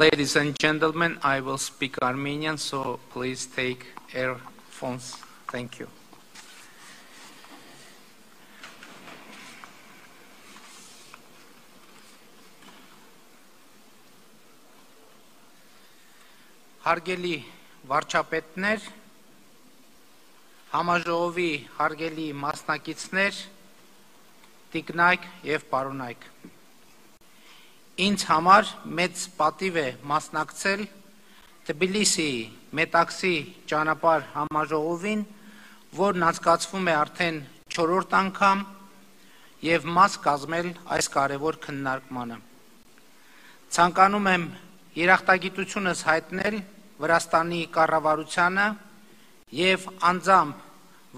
Ladies and gentlemen, I will speak Armenian, so please take earphones. Thank you. Հարգելի վարչապետներ, համաժողովի հարգելի մասնակիցներ, տիկնայք եւ պարոնայք։ Ինձ համար մեծ պատիվ է մասնակցել Թբիլիսիի Մետաքսի ճանապարհ համաժողովին, որն անցկացվում է արդեն 4-րդ անգամ եւ մաս կազմել այս կարևոր քննարկմանը։ Ցանկանում եմ երախտագիտությունս հայտնել Վրաստանի կառավարությանը եւ անձամբ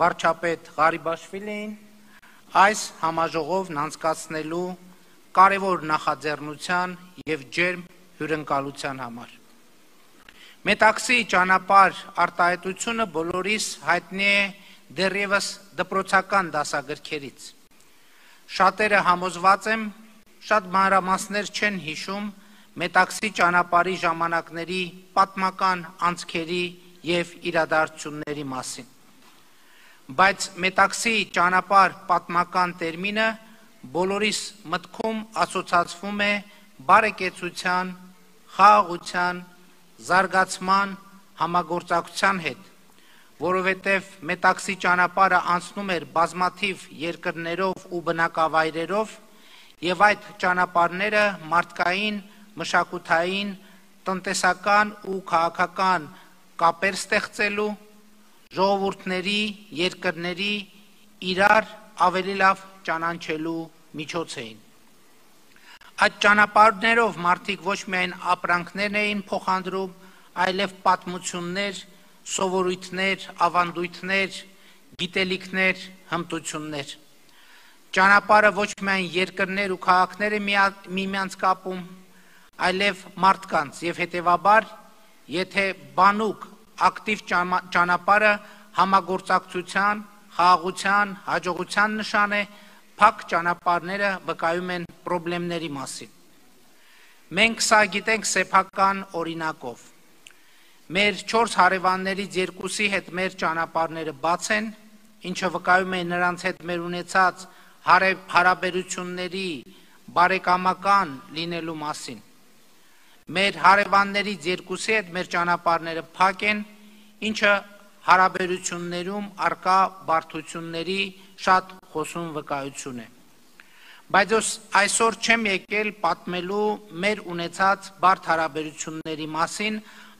վարչապետ Ղարիբաշվիլիին այս համաժողովն անցկացնելու կարևոր նախաձեռնության եւ ջերմ հյուրընկալության համար։ Մետաքսի ճանապարհ արտահայտությունը բոլորիս հայտնի է դեռևս դպրոցական դասագրքերից։ Շատերը համոզված եմ, շատ մանրամասներ չեն հիշում Մետաքսի ճանապարհի ժամանակների պատմական անցքերի եւ իրադարձությունների մասին։ Բայց Մետաքսի ճանապարհ պատմական տերմինը բոլորիս մտքում ասոցացվում է բարեկեցության, խաղաղության, զարգացման, համագործակցության հետ, որովհետև Մետաքսի ճանապարհը անցնում էր բազմաթիվ երկրներով ու բնակավայրերով, եւ այդ ճանապարհները մարդկային մշակութային, տնտեսական ու քաղաքական կապեր ստեղծելու, ժողովուրդների, երկրների իրար ավելի լավ ճանաչելու միջոց էին։ Այդ ճանապարհներով մարդիկ ոչ միայն ապրանքներ էին փոխանդրում, այլև պատմություններ, սովորույթներ, ավանդույթներ, գիտելիքներ, հմտություններ։ Ճանապարհը ոչ միայն երկրներ ու քաղաքներ է միմյանց կապում, այլև մարդկանց եւ հետեւաբար եթե բանուկ ակտիվ ճանապարհը համագործակցության, խաղաղության, հաջողության նշան է, փակ ճանապարհները վկայում են խնդիրների մասին։ Մենք սա գիտենք սեփական օրինակով։ Մեր 4 հարևաններից երկուսի հետ մեր ճանապարհները բաց են, ինչը վկայում է նրանց հետ մեր ունեցած հարաբերությունների բարեկամական լինելու մասին։ Մեր հարևաններից երկուսի հետ մեր ճանապարհները փակ են, ինչը հարաբերություններում արկա բարդությունների շատ խոսուն վկայություն է։ Բայց այսօր չեմ եկել պատմելու մեր ունեցած բարդ հարաբերությունների մասին,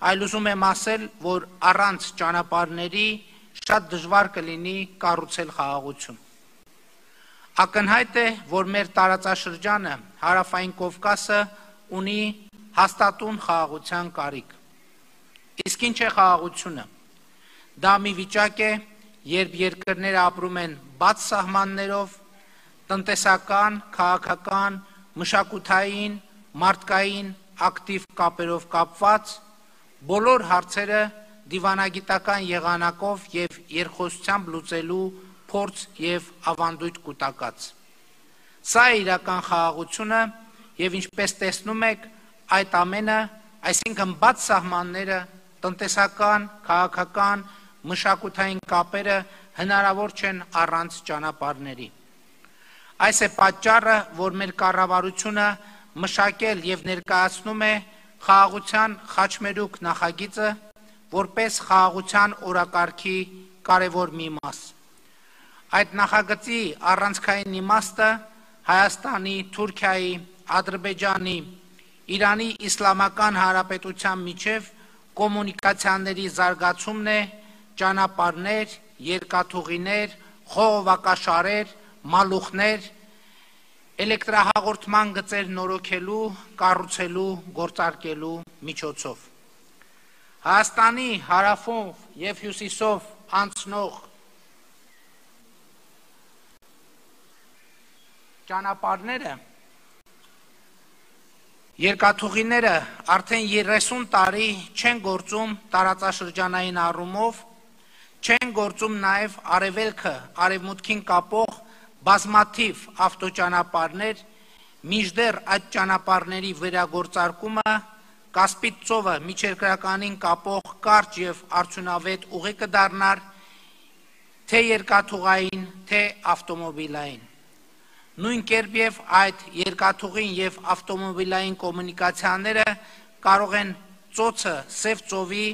այլ ուզում եմ ասել, որ առանց ճանապարհների շատ դժվար կլինի կառուցել խաղաղություն։ Ակնհայտ է, որ մեր տարածաշրջանը, Հարավային Կովկասը ունի հաստատուն խաղաղության կարիք։ Իսկ ինչ է խաղաղությունը։ Դա մի վիճակ է, երբ երկրները ապրում են բաց սահմաններով, տնտեսական, քաղաքական, մշակութային, մարդկային ակտիվ կապերով կապված, բոլոր հարցերը դիվանագիտական եղանակով եւ երկխոսությամբ լուծելու փորձ եւ ավանդույթ կൂട്ടակած։ Սա իրական խաղաղությունը եւ ինչպես տեսնում եք, այդ ամենը, այսինքն բաց սահմանները, տնտեսական, քաղաքական, մշակութային կապերը հնարավոր չեն առանց ճանապարհների։ Այս է պատճառը, որ մեր կառավարությունը մշակել եւ ներկայացնում է խաղաղության խաչմերուկ նախագիծը որպես խաղաղության օրակարգի կարևոր մի մաս։ Այդ նախագծի առանցքային իմաստը Հայաստանի, Թուրքիայի, Ադրբեջանի, Իրանի Իսլամական Հանրապետության միջև կոմունիկացիաների զարգացումն է, ճանապարհներ, երկաթուղիներ, խողովակաշարեր, մալուխներ, էլեկտրահաղորդման գծեր նորոգելու, կառուցելու, գործարկելու միջոցով։ Հայաստանի հարավով եւ հյուսիսով անցնող ճանապարհները Երկաթուղիները արդեն 30 տարի չեն գործում տարածաշրջանային առումով, չեն գործում նաև արևելքը արևմուտքին կապող բազմաթիվ ավտոճանապարհներ, միջդեռ այդ ճանապարհների վերագործարկումը Կասպից ծովը միջերկրականին կապող կարճ եւ արդյունավետ ուղի կդառնար թե երկաթուղային, թե ավտոմոբիլային։ Նույն կերպ եւ այդ երկաթուղին եւ ավտոմոբիլային կոմունիկացիաները կարող են ծոցը Սև ծովի,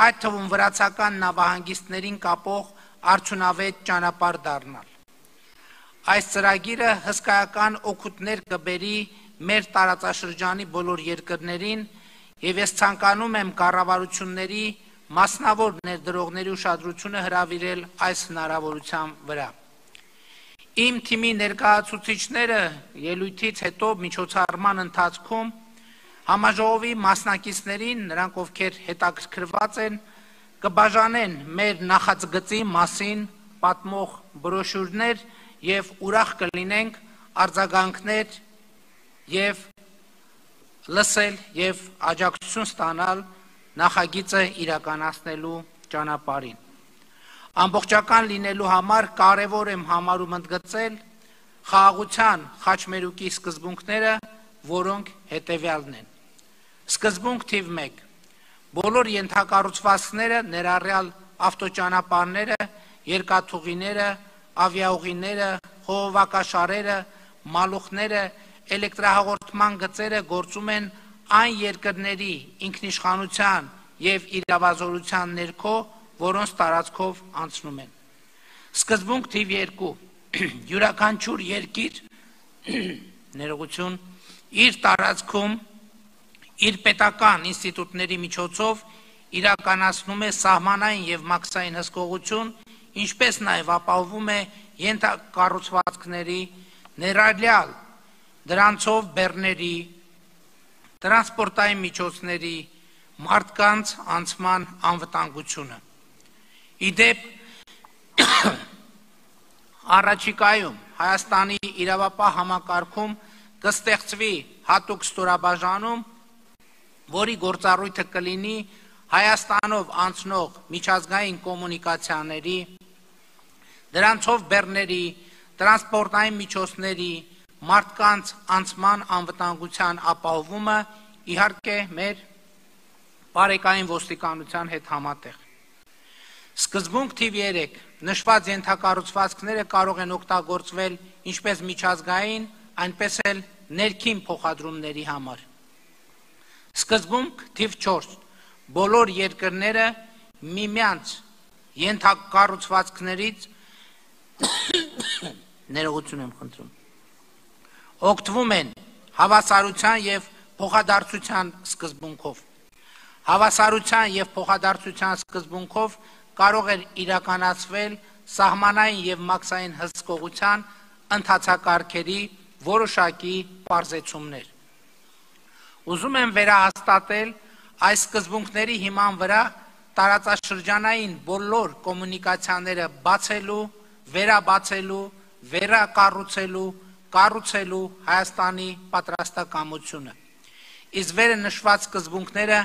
այդ թվում վրացական նավահանգիստներին կապող արդյունավետ ճանապարհ դառնալ։ Այս ծրագիրը հսկայական օգուտներ կբերի մեր տարածաշրջանի բոլոր երկրներին եւ ես ցանկանում եմ կառավարությունների մասնավոր ներդրողների ուշադրությունը հրավիրել այս հնարավորության վրա։ Իմ թիմի ներկայացուցիչները ելույթից հետո միջոցառման ընթացքում համաժողովի մասնակիցներին, նրանք ովքեր հետաքրքրված են, կբաժանեն մեր նախածգծի մասին պատմող բրոշյուրներ եւ ուրախ կլինենք արձագանքներ եւ լսել եւ աջակցություն ստանալ նախագիծը իրականացնելու ճանապարհին։ Ամբողջական լինելու համար կարևոր եմ համարում ընդգծել խաղաղության խաչմերուկի սկզբունքները, որոնք հետևյալն են։ Սկզբունք թիվ 1. Բոլոր ենթակառուցվածքները, ներառյալ ավտոճանապարհները, երկաթուղիները, ավիաուղիները, խողովակաշարերը, մալուխները էլեկտրահաղորդման գծերը գործում են այն երկրների ինքնիշխանության եւ իրավազորության ներքո, որոնց տարածքով անցնում են։ Սկզբունք թիվ 2. յուրաքանչյուր երկիր ներողություն իր տարածքում իր պետական ինստիտուտների միջոցով իրականացնում է սահմանային եւ մաքսային հսկողություն, ինչպես նաեւ ապահովում է ենթակառուցվածքների ներառյալ դրանցով բեռների, տրանսպորտային միջոցների, մարդկանց անցման անվտանգությունը։ Իդեպ առաջիկայում Հայաստանի իրավապահ համակարգում կստեղծվի հատուկ ստորաբաժանում, որի գործառույթը կլինի Հայաստանով անցնող միջազգային կոմունիկացիաների, դրանցով բեռների, տրանսպորտային միջոցների, մարդկանց անցման անվտանգության ապահովումը իհարկե մեր բարեկային ոստիկանության հետ համատեղ։ Սկզբունք թիվ 3 նշված ենթակառուցվածքները կարող են օգտագործվել ինչպես միջազգային, այնպես էլ ներքին փոխադրումների համար։ Սկզբունք թիվ 4 բոլոր երկրները միմյանց ենթակառուցվածքներից ներողություն եմ խնդրում օգտվում են հավասարության եւ փոխադարձության սկզբունքով։ Հավասարության եւ փոխադարձության սկզբունքով կարող է իրականացվել սահմանային եւ մաքսային հսկողության ընթացակարգերի որոշակի բարձեցումներ։ Ուզում եմ վերահաստատել այս սկզբունքների հիման վրա տարածաշրջանային բոլոր կոմունիկացիաները բացելու, վերաբացելու, վերակառուցելու կառուցելու Հայաստանի պատրաստակամությունը։ Իսկ վերը նշված սկզբունքները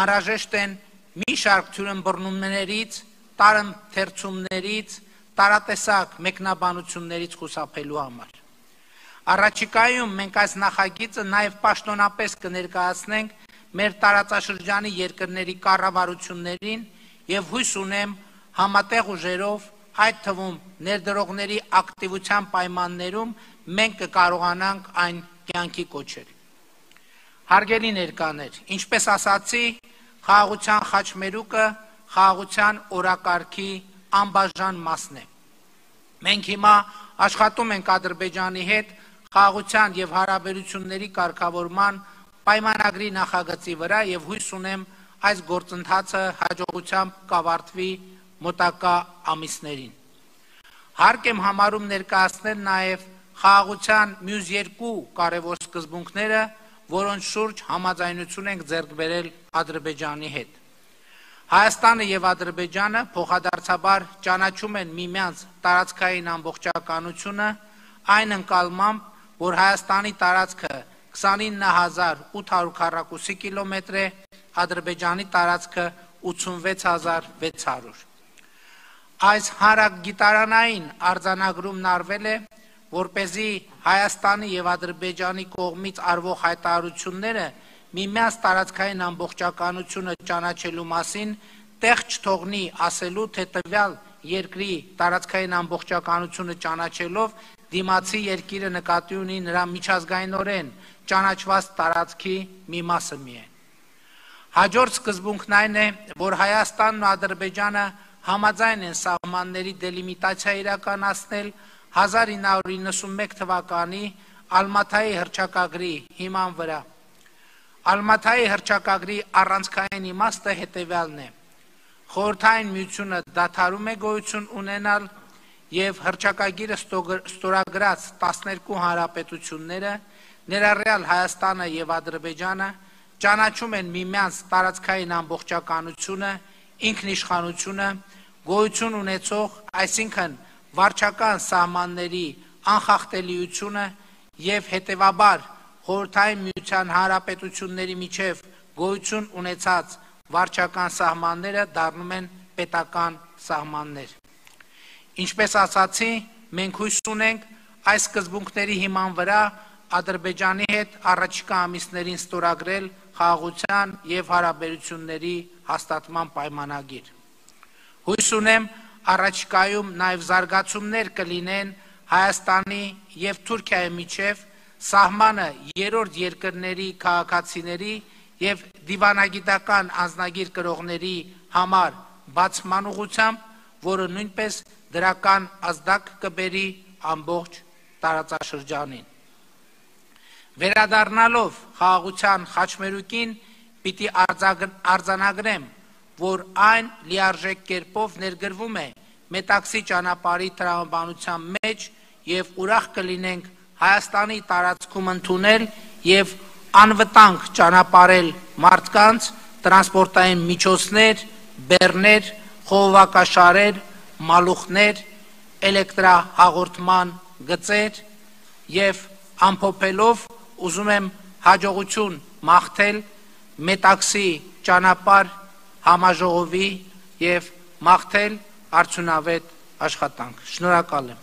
անհրաժեշտ են մի շարք թյուրըմբռնումներից, տարընթերցումներից, տարատեսակ մեկնաբանություններից խուսափելու համար։ Առաջիկայում մենք այս նախագիծը նաև պաշտոնապես կներկայացնենք մեր տարածաշրջանի երկրների կառավարություններին եւ հույս ունեմ համատեղ ուժերով այդ թվում ներդրողների ակտիվության պայմաններում մենք կկարողանանք այն կյանքի կոչել։ Հարգելի ներկաներ, ինչպես ասացի, խաղաղության խաչմերուկը խաղաղության օրակարգի անբաժան մասն է։ Մենք հիմա աշխատում ենք Ադրբեջանի հետ խաղաղության եւ հարաբերությունների կարգավորման պայմանագրի նախագծի վրա եւ հույս ունեմ այս գործընթացը հաջողությամբ կավարտվի մոտակա ամիսներին։ Հարկ եմ համարում ներկայացնել նաև խաղաղության մյուս երկու կարևոր սկզբունքները, որոնց շուրջ համաձայնություն ենք ձեռք բերել Ադրբեջանի հետ։ Հայաստանը եւ Ադրբեջանը փոխադարձաբար ճանաչում են միմյանց տարածքային ամբողջականությունը այն ընկալմամբ, որ Հայաստանի տարածքը 29800 քառակուսի կիլոմետր է, Ադրբեջանի տարածքը 86600 Այս հարագիտարանային արձանագրումն արվել է, որ เป զի Հայաստանի եւ Ադրբեջանի կողմից արվող հայտարարությունները միմյանց տարածքային ամբողջականությունը ճանաչելու մասին տեղ չթողնի ասելու, թե տվյալ երկրի տարածքային ամբողջականությունը ճանաչելով դիմացի երկիրը նկատի ունի նրա միջազգայինորեն ճանաչված տարածքի մի մասը միայն։ Հաջորդ սկզբունքն այն է, որ Հայաստանն ու Ադրբեջանը համաձայն են սահմանների դելիմիտացիա իրականացնել 1991 թվականի Ալմաթայի հրճակագրի հիման վրա։ Ալմաթայի հրճակագրի առանցքային իմաստը հետևյալն է. Խորհրդային միությունը դադարում է գոյություն ունենալ եւ հրճակագիրը ստորագրած 12 հանրապետությունները, ներառյալ Հայաստանը եւ Ադրբեջանը, ճանաչում են միմյանց տարածքային ամբողջականությունը, ինքնիշխանությունը, գոյություն ունեցող, այսինքն վարչական սահմանների անխախտելիությունը եւ հետեւաբար խորհրդային միության հանրապետությունների միջև գոյություն ունեցած վարչական սահմանները դառնում են պետական սահմաններ։ Ինչպես ասացի, մենք հույս ունենք այս սկզբունքների հիման վրա Ադրբեջանի հետ առաջիկա ամիսներին ստորագրել խաղաղության եւ հարաբերությունների հաստատման պայմանագիր։ Հույս ունեմ առաջիկայում նաեւ զարգացումներ կլինեն Հայաստանի եւ Թուրքիայի միջև սահմանը երրորդ երկրների քաղաքացիների եւ դիվանագիտական անznագիր կրողների համար բացման ուղղությամբ, որը նույնպես դրական ազդակ կբերի ամբողջ տարածաշրջանին։ Վերադառնալով խաղաղության խաչմերուկին պիտի արձանագրեմ, որ այն լիարժեք կերպով ներգրվում է Մետաքսի ճանապարհի տրամաբանության մեջ եւ ուրախ կլինենք Հայաստանի տարածքում ընդունել եւ անվտանգ ճանապարհել մարդկանց տրանսպորտային միջոցներ, բեռներ, խողովակաշարեր, մալուխներ, էլեկտրահաղորդման գծեր եւ ամփոփելով ուզում եմ հաջողություն մաղթել Մետաքսի ճանապարհ համաժողովի եւ մաղթել արդյունավետ աշխատանք։ Շնորհակալ եմ։